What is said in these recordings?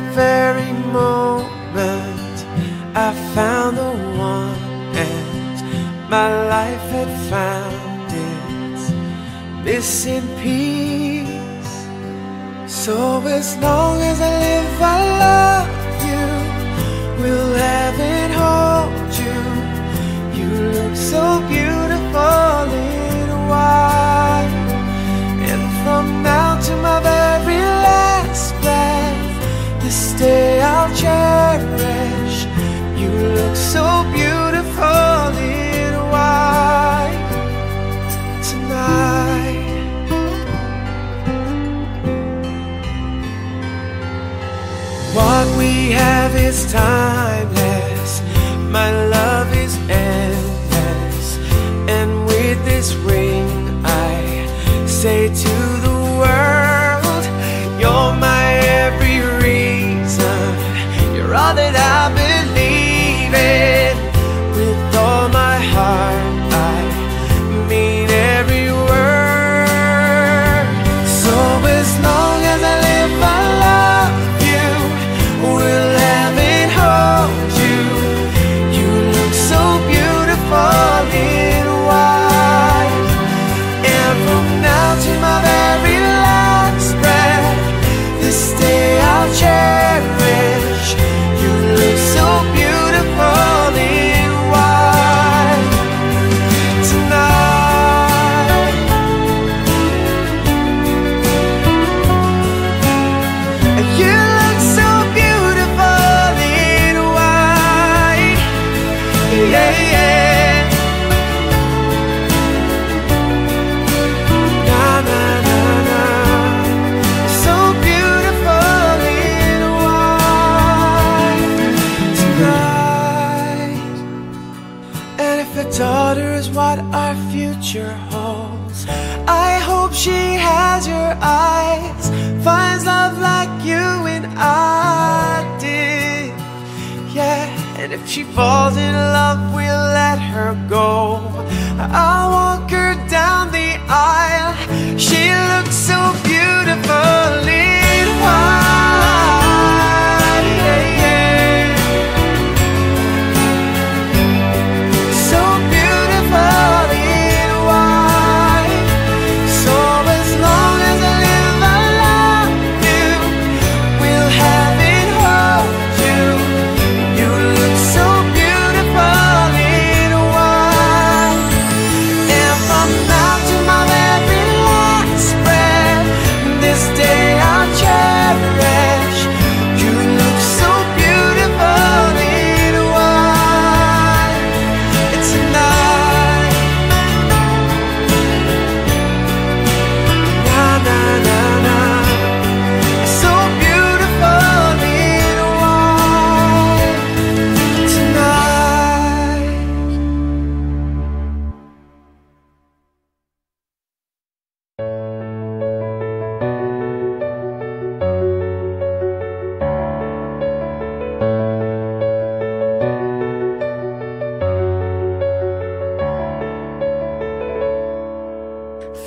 that very moment, I found the one, and my life had found its missing piece. So as long as I live, I love time. Is what our future holds, I hope she has your eyes, finds love like you and I did. Yeah, and if she falls in love, we'll let her go. I'll walk her down the aisle. She looks so beautiful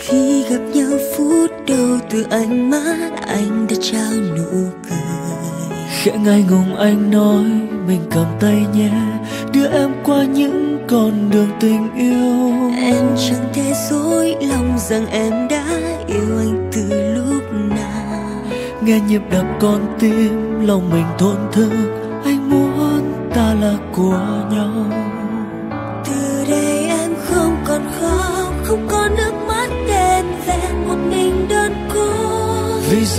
Khi gặp nhau phút đầu từ ánh mắt anh đã trao nụ cười. Khẽ ngại ngùng anh nói mình cầm tay nhé Đưa em qua những con đường tình yêu. Em chẳng thể dối lòng rằng em đã yêu anh từ lúc nào. Nghe nhịp đập con tim lòng mình thổn thức Anh muốn ta là của nhau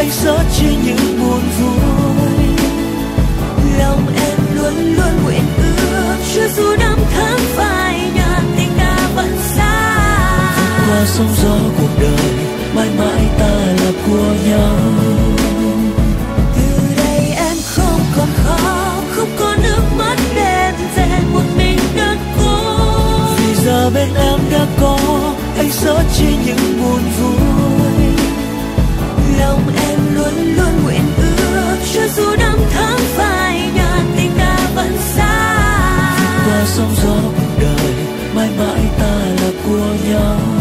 anh sợ chia những buồn vui. Lòng em luôn luôn nguyện ước, cho dù năm tháng phai nhạt tình ta vẫn xa. Qua sóng gió cuộc đời, mãi mãi ta là của nhau. Từ đây em không còn khóc không có nước mắt đêm về một mình đơn cô. Vì giờ bên em đã có, anh sợ chia những buồn vui. Lòng em luôn luôn nguyện ước. Cho dù năm tháng phai nhạt tình ta vẫn xa. Qua sóng gió cuộc đời, mãi mãi ta là của nhau.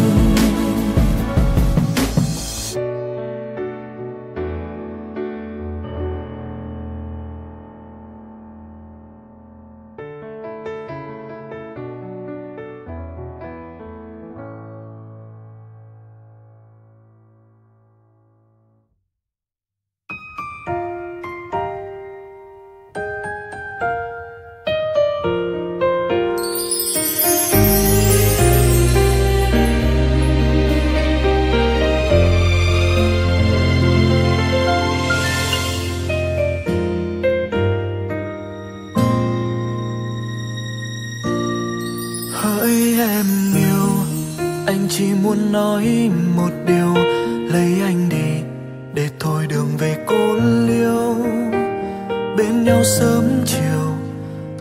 Bên nhau sớm chiều,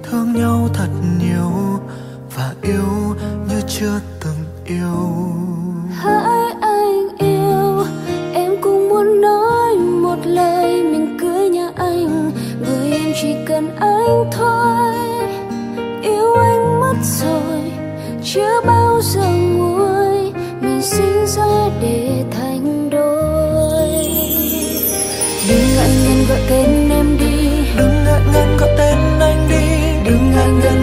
thương nhau thật nhiều và yêu như chưa từng yêu. Hỡi anh yêu, em cũng muốn nói một lời, mình cưới nhà anh bởi em chỉ cần anh thôi. Yêu anh mất rồi, chưa bao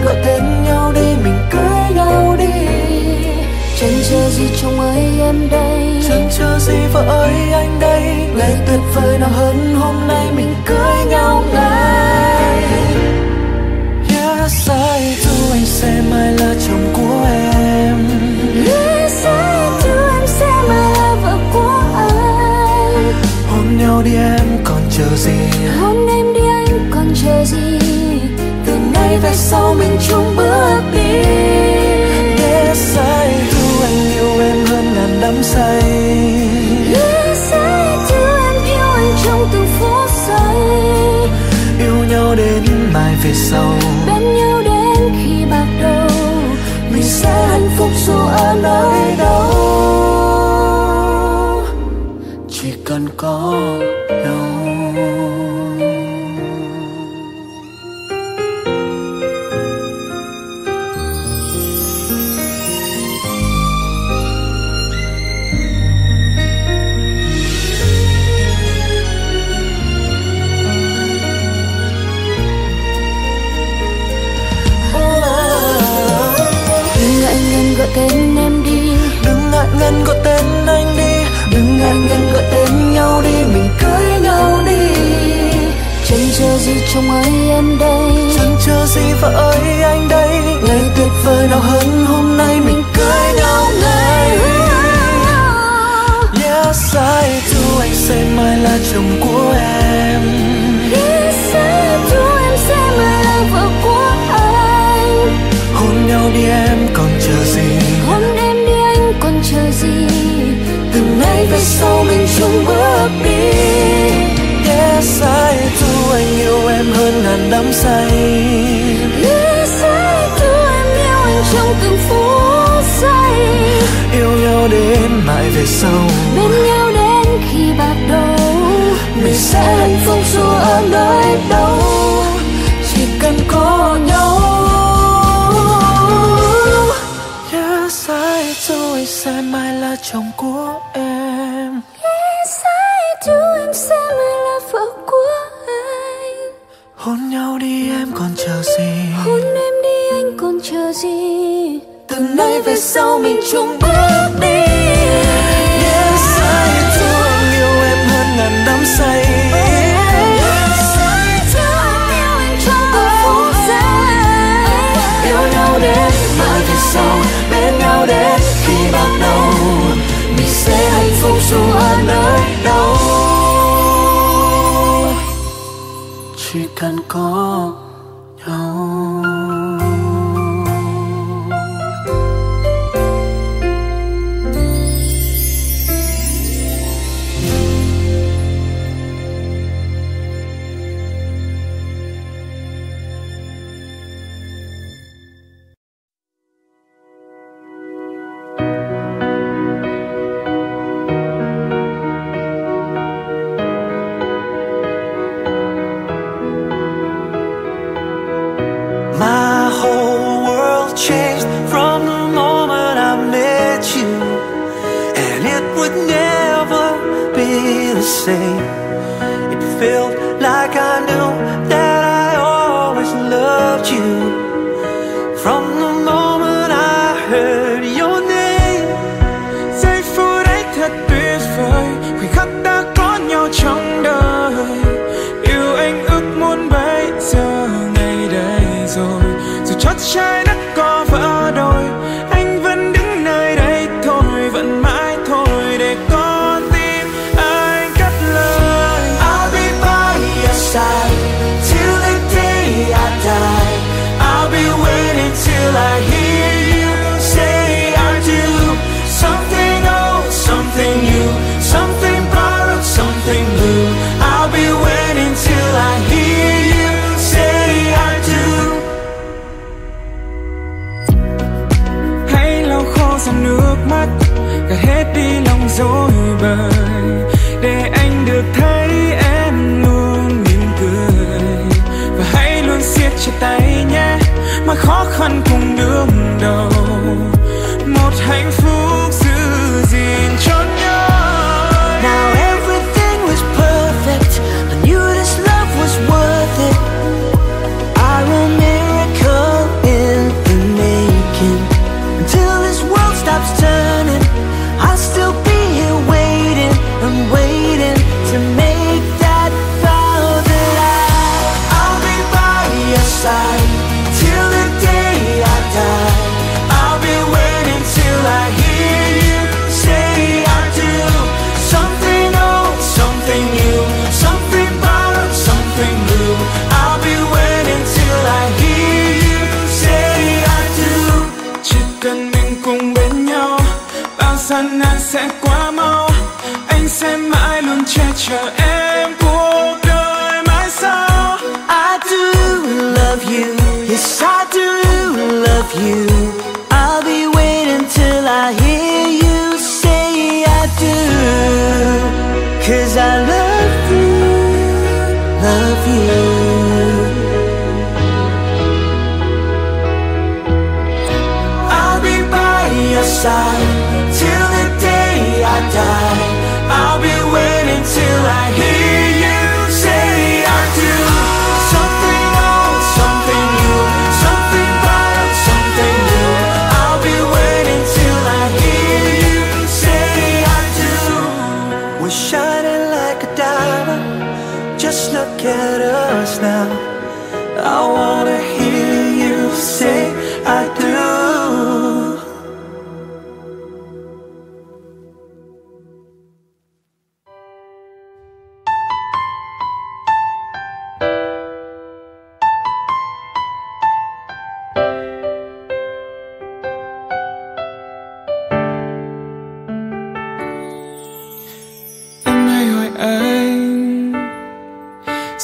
gọi tên nhau đi mình cưới nhau đi. Chân chờ gì trong ấy em đây. Chẳng chờ gì vợ ơi anh đây. Ngày tuyệt vời nào hơn hôm nay mình cưới nhau ngay. Yes I do anh sẽ mãi là chồng của em. Yes, I do, em sẽ mãi là vợ của anh. Hôn nhau đi em còn chờ gì? Hôn em đi anh còn chờ gì về sau mình chung bước đi. Để I thu anh yêu em hơn ngàn đắm say. Em yêu anh trong từng phút giây. Yêu nhau đến mai về sau. Bên nhau đến khi bạc đầu. Mình sẽ hạnh phúc dù ở nơi đâu. Tên anh đi. Đừng ngại ngần gọi tên nhau đi mình cưới nhau đi. Chân chờ gì trong ấy em đây? Chẳng chờ gì vợ ơi anh đây? Ngày tuyệt vời nào hơn hôm nay mình cưới nhau ngay. Yes I do anh sẽ mai là chồng của em. Yes, I do, em sẽ mai là vợ của anh. Hôn nhau đi em còn chờ gì? Về sau mình chung bước đi. Yes I do anh yêu em hơn ngàn đắm say. Yes, I do, em yêu anh trong từng phút giây. Yêu nhau đến mãi về sau. Bên nhau đến khi bạc đầu. Mình sẽ hạnh phúc dù ở nơi đâu. sau mình chung bước đi. Nếu sai thương yêu em hơn ngàn đắm say. Sau, bên nhau đến khi bắt đầu. Mình sẽ hạnh phúc dù ở nơi đâu. Chỉ cần có say. It felt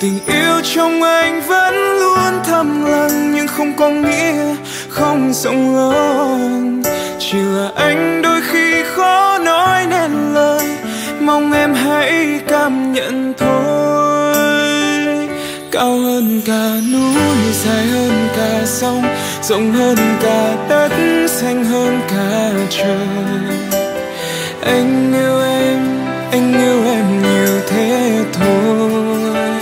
tình yêu trong anh vẫn luôn thầm lặng, nhưng không có nghĩa không rộng lớn. Chỉ là anh đôi khi khó nói nên lời, mong em hãy cảm nhận thôi. Cao hơn cả núi, dài hơn cả sông, rộng hơn cả đất, xanh hơn cả trời. Anh yêu em, anh yêu em nhiều thế thôi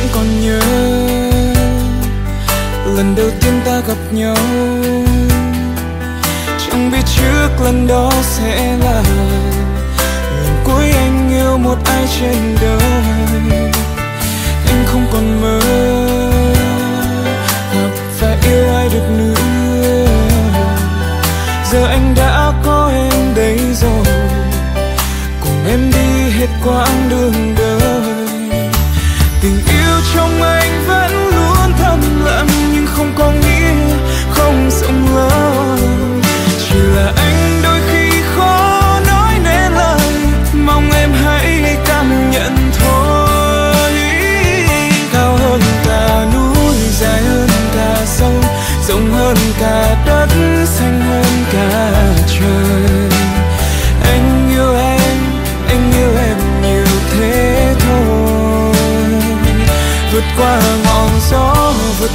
anh còn nhớ. Lần đầu tiên ta gặp nhau, chẳng biết trước lần đó sẽ là lần cuối anh yêu một ai trên đời. Anh không còn mơ gặp và yêu ai được nữa. Giờ anh đã có em đây rồi, cùng em đi hết quãng đường đời trong anh vẫn luôn thầm lặng, nhưng không có nghĩa không rộng lớn chỉ là anh đôi khi khó nói nên lời, mong em hãy cảm nhận thôi. Cao hơn cả núi, dài hơn cả sông, rộng hơn cả đất.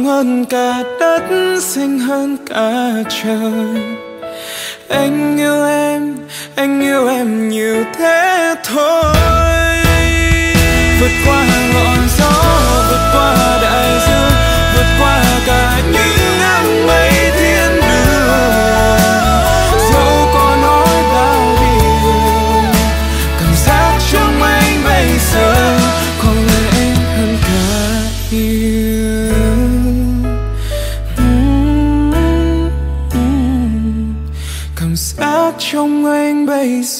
rộng hơn cả đất xanh hơn cả trời. Anh yêu em, anh yêu em nhiều thế thôi. Vượt qua ngọn gió, vượt qua đại dương, vượt qua anh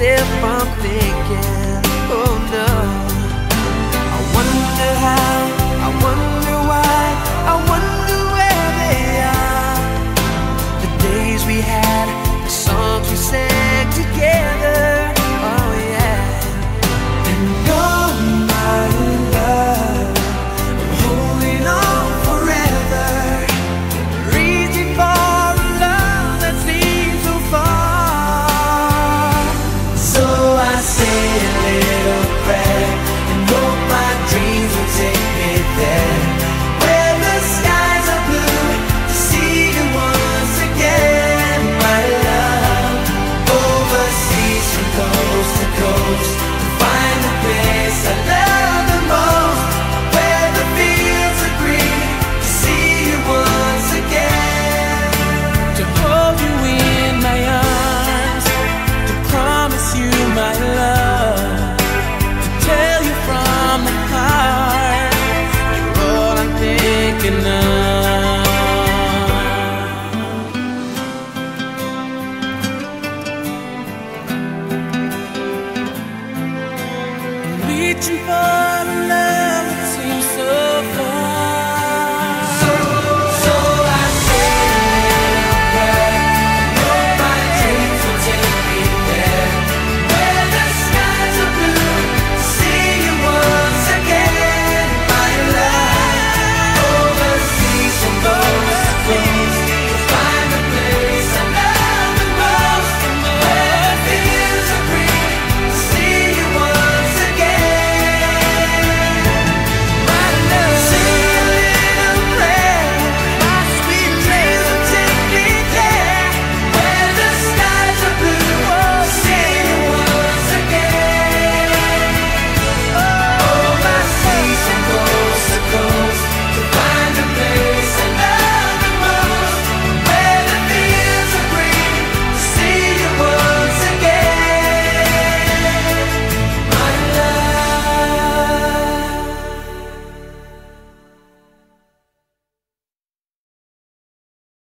if I'm thinking.